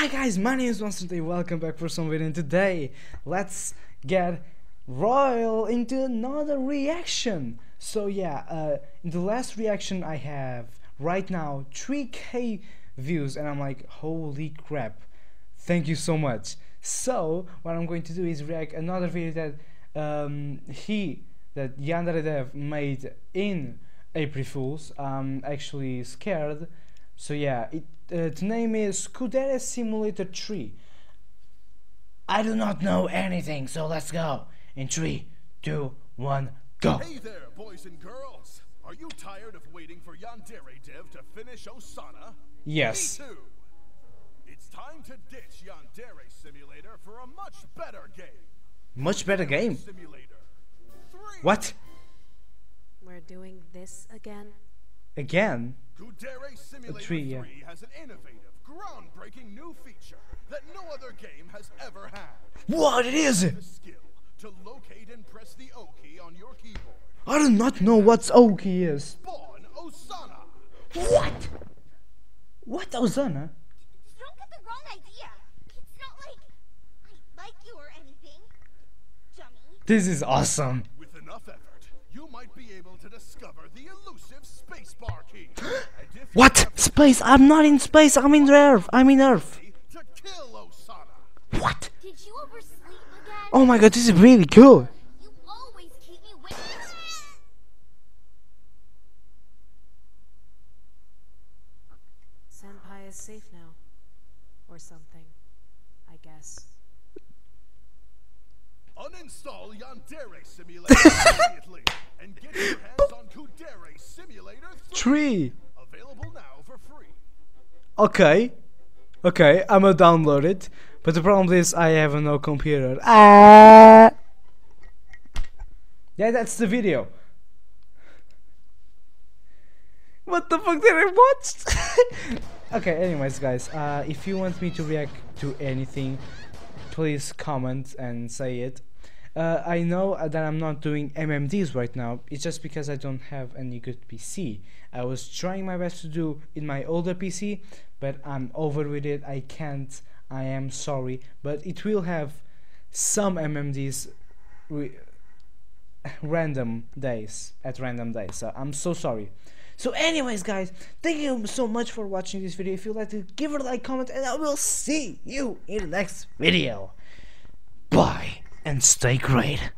Hi guys, my name is Monster welcome back for some video and today let's get royal into another reaction. So yeah, uh, in the last reaction I have right now 3k views and I'm like holy crap, thank you so much. So what I'm going to do is react another video that um, he, that Yandere Dev made in April Fools. I'm actually scared so yeah, it, uh, the name is Kuudere Simulator 3. I do not know anything, so let's go. In 3, 2, 1, go. Hey there, boys and girls. Are you tired of waiting for Yandere Dev to finish Osana? Yes. Me too. It's time to ditch Yandere Simulator for a much better game. Much better game. Simulator 3. What? We're doing this again? Again? Kuudere Simulator 3 yeah. has an innovative, groundbreaking new feature that no other game has ever had. What is it? The skill to locate and press the O key on your keyboard. I do not know what Oki is. Spawn Osana. What? What Osana? Don't get the wrong idea. It's not like I like you or anything. Dummy. This is awesome. With enough effort, you might be able to discover the elusive spacebar key. And if you What? Space? I'm not in space. I'm in Earth. I'm in Earth. To kill Osana. What? Did you oversleep again? Oh my god, this is really cool. You always keep me waiting. Senpai is safe now. Or something. I guess. Uninstall Yandere Simulator immediately free. Okay. Okay, I'm gonna download it. But the problem is I have no computer. Ah. Yeah, that's the video. What the fuck did I watch? okay, anyways, guys, uh, if you want me to react to anything, please comment and say it. Uh, I know that I'm not doing MMDs right now. It's just because I don't have any good PC. I was trying my best to do in my older PC, but I'm over with it. I can't. I am sorry, but it will have some MMDs random days at random days. So I'm so sorry. So, anyways, guys, thank you so much for watching this video. If you like to give it a like, comment, and I will see you in the next video. Bye and stay great.